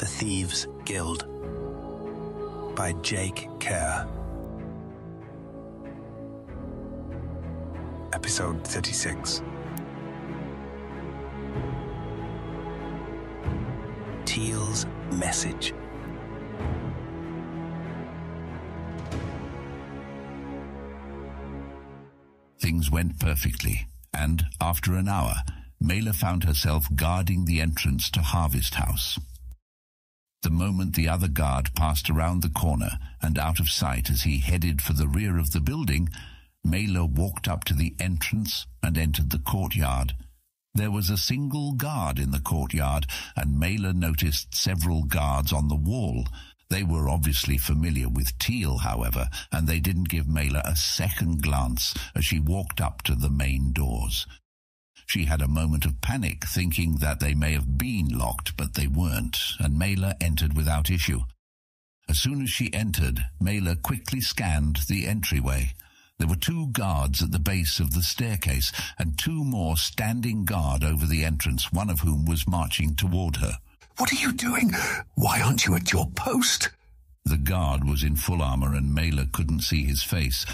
The Thieves Guild by Jake Kerr. Episode 36. Teal's Message. Things went perfectly, and after an hour, Mela found herself guarding the entrance to Harvest House. The moment the other guard passed around the corner and out of sight as he headed for the rear of the building, Mela walked up to the entrance and entered the courtyard. There was a single guard in the courtyard, and Mela noticed several guards on the wall. They were obviously familiar with Teal, however, and they didn't give Mela a second glance as she walked up to the main doors. She had a moment of panic, thinking that they may have been locked, but they weren't, and Mela entered without issue. As soon as she entered, Mela quickly scanned the entryway. There were two guards at the base of the staircase, and two more standing guard over the entrance, one of whom was marching toward her. What are you doing? Why aren't you at your post? The guard was in full armor, and Mela couldn't see his face.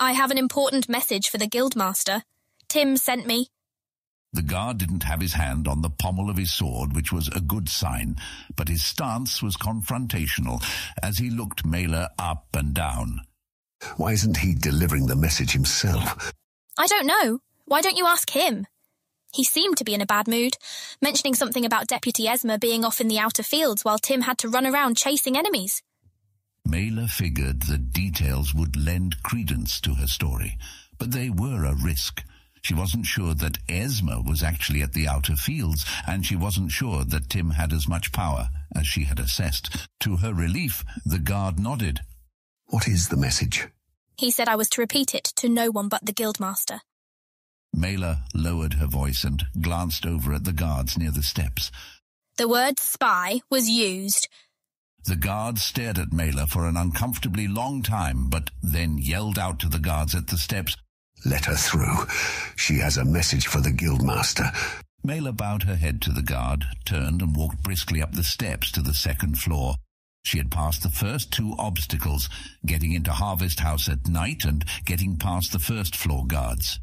I have an important message for the Guildmaster. Tim sent me. The guard didn't have his hand on the pommel of his sword, which was a good sign, but his stance was confrontational as he looked Mela up and down. Why isn't he delivering the message himself? I don't know. Why don't you ask him? He seemed to be in a bad mood, mentioning something about Deputy Esmer being off in the outer fields while Tim had to run around chasing enemies. Mela figured the details would lend credence to her story, but they were a risk. She wasn't sure that Esma was actually at the outer fields, and she wasn't sure that Tim had as much power as she had assessed. To her relief, the guard nodded. What is the message? He said I was to repeat it to no one but the Guildmaster. Mela lowered her voice and glanced over at the guards near the steps. The word spy was used. The guards stared at Mela for an uncomfortably long time, but then yelled out to the guards at the steps, Let her through. She has a message for the Guildmaster. Mela bowed her head to the guard, turned and walked briskly up the steps to the second floor. She had passed the first two obstacles, getting into Harvest House at night and getting past the first floor guards.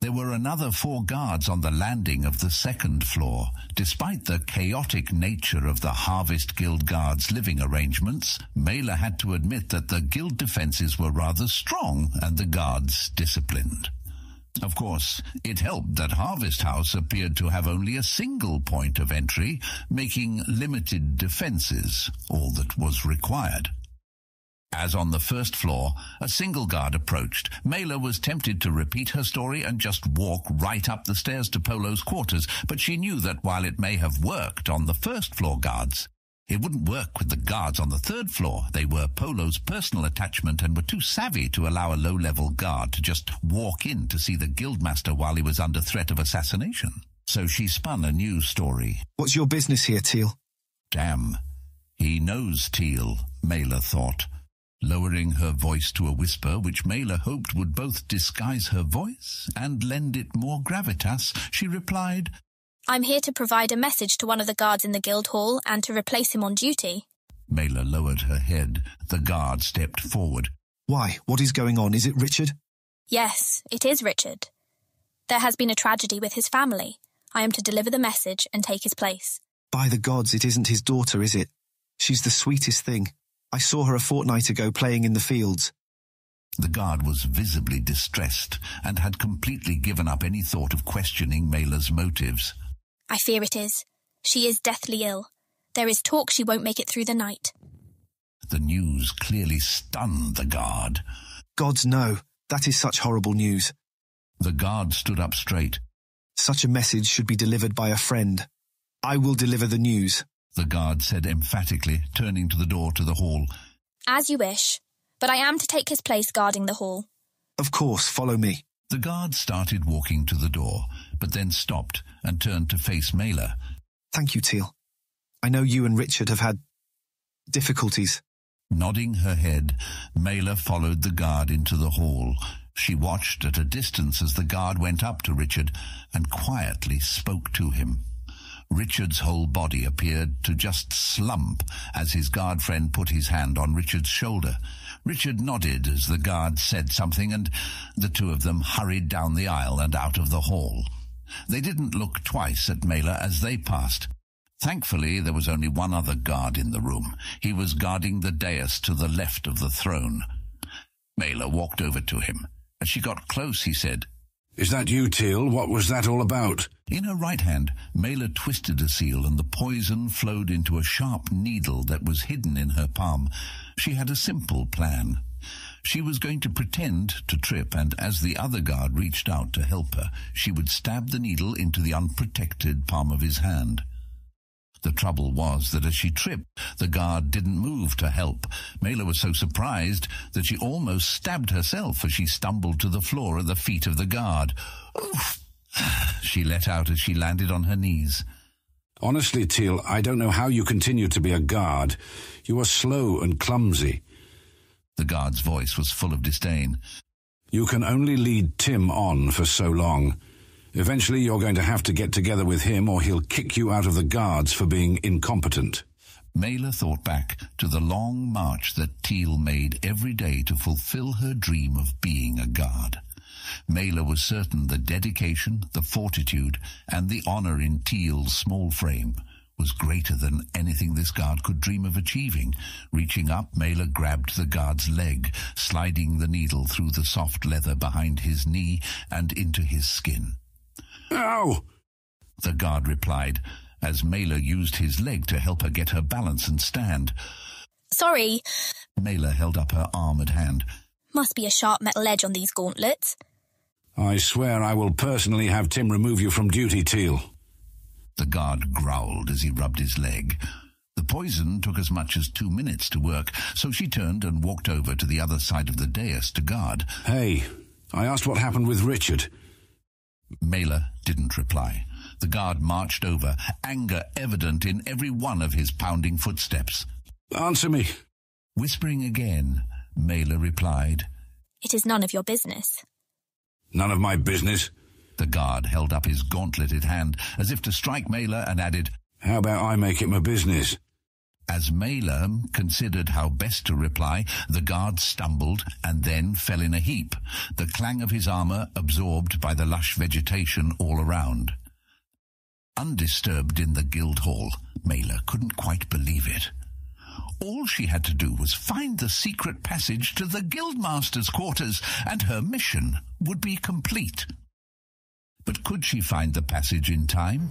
There were another four guards on the landing of the second floor. Despite the chaotic nature of the Harvest Guild guards' living arrangements, Mela had to admit that the guild defenses were rather strong and the guards disciplined. Of course, it helped that Harvest House appeared to have only a single point of entry, making limited defenses all that was required. As on the first floor, a single guard approached. Mela was tempted to repeat her story and just walk right up the stairs to Polo's quarters, but she knew that while it may have worked on the first floor guards, it wouldn't work with the guards on the third floor. They were Polo's personal attachment and were too savvy to allow a low-level guard to just walk in to see the guildmaster while he was under threat of assassination. So she spun a new story. What's your business here, Teal? Damn. He knows Teal, Mela thought. Lowering her voice to a whisper, which Mela hoped would both disguise her voice and lend it more gravitas, she replied, I'm here to provide a message to one of the guards in the guild hall and to replace him on duty. Mela lowered her head. The guard stepped forward. Why? What is going on? Is it Richard? Yes, it is Richard. There has been a tragedy with his family. I am to deliver the message and take his place. By the gods, it isn't his daughter, is it? She's the sweetest thing. I saw her a fortnight ago playing in the fields. The guard was visibly distressed and had completely given up any thought of questioning Mela's motives. I fear it is. She is deathly ill. There is talk she won't make it through the night. The news clearly stunned the guard. Gods no, that is such horrible news. The guard stood up straight. Such a message should be delivered by a friend. I will deliver the news, the guard said emphatically, turning to the door to the hall. As you wish, but I am to take his place guarding the hall. Of course, follow me. The guard started walking to the door, but then stopped and turned to face Mela. Thank you, Teal. I know you and Richard have had difficulties. Nodding her head, Mela followed the guard into the hall. She watched at a distance as the guard went up to Richard and quietly spoke to him. Richard's whole body appeared to just slump as his guard friend put his hand on Richard's shoulder. Richard nodded as the guard said something, and the two of them hurried down the aisle and out of the hall. They didn't look twice at Mela as they passed. Thankfully, there was only one other guard in the room. He was guarding the dais to the left of the throne. Mela walked over to him. As she got close, he said, Is that you, Teal? What was that all about? In her right hand, Mela twisted a seal, and the poison flowed into a sharp needle that was hidden in her palm. She had a simple plan. She was going to pretend to trip, and as the other guard reached out to help her, she would stab the needle into the unprotected palm of his hand. The trouble was that as she tripped, the guard didn't move to help. Mela was so surprised that she almost stabbed herself as she stumbled to the floor at the feet of the guard. Oof! She let out as she landed on her knees. Honestly, Teal, I don't know how you continue to be a guard. You are slow and clumsy. The guard's voice was full of disdain. You can only lead Tim on for so long. Eventually, you're going to have to get together with him, or he'll kick you out of the guards for being incompetent. Mela thought back to the long march that Teal made every day to fulfill her dream of being a guard. Mela was certain the dedication, the fortitude, and the honor in Teal's small frame was greater than anything this guard could dream of achieving. Reaching up, Mela grabbed the guard's leg, sliding the needle through the soft leather behind his knee and into his skin. Ow! The guard replied, as Mela used his leg to help her get her balance and stand. Sorry. Mela held up her armored hand. Must be a sharp metal edge on these gauntlets. I swear I will personally have Tim remove you from duty, Teal. The guard growled as he rubbed his leg. The poison took as much as two minutes to work, so she turned and walked over to the other side of the dais to guard. Hey, I asked what happened with Richard. Mela didn't reply. The guard marched over, anger evident in every one of his pounding footsteps. Answer me. Whispering again, Mela replied, It is none of your business. None of my business. The guard held up his gauntleted hand as if to strike Mela and added, How about I make it my business? As Mela considered how best to reply, the guard stumbled and then fell in a heap, the clang of his armor absorbed by the lush vegetation all around. Undisturbed in the guild hall, Mela couldn't quite believe it. All she had to do was find the secret passage to the guildmaster's quarters, and her mission would be complete. But could she find the passage in time?